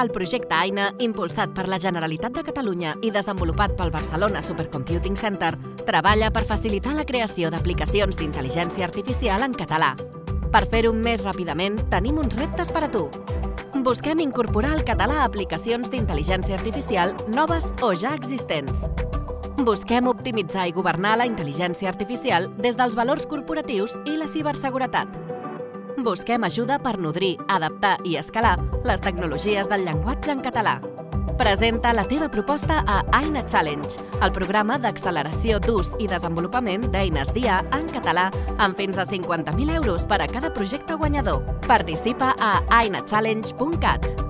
El projecte AINA, impulsat per la Generalitat de Catalunya i desenvolupat pel Barcelona Supercomputing Center, treballa per facilitar la creació d'aplicacions d'intel·ligència artificial en català. Per fer-ho més ràpidament, tenim uns reptes per a tu. Busquem incorporar al català aplicacions d'intel·ligència artificial noves o ja existents. Busquem optimitzar i governar la intel·ligència artificial des dels valors corporatius i la ciberseguretat. Busquem ajuda per nodrir, adaptar i escalar les tecnologies del llenguatge en català. Presenta la teva proposta a Aina Challenge, el programa d'acceleració d'ús i desenvolupament d'eines d'IA en català amb fins a 50.000 euros per a cada projecte guanyador. Participa a ainachallenge.cat.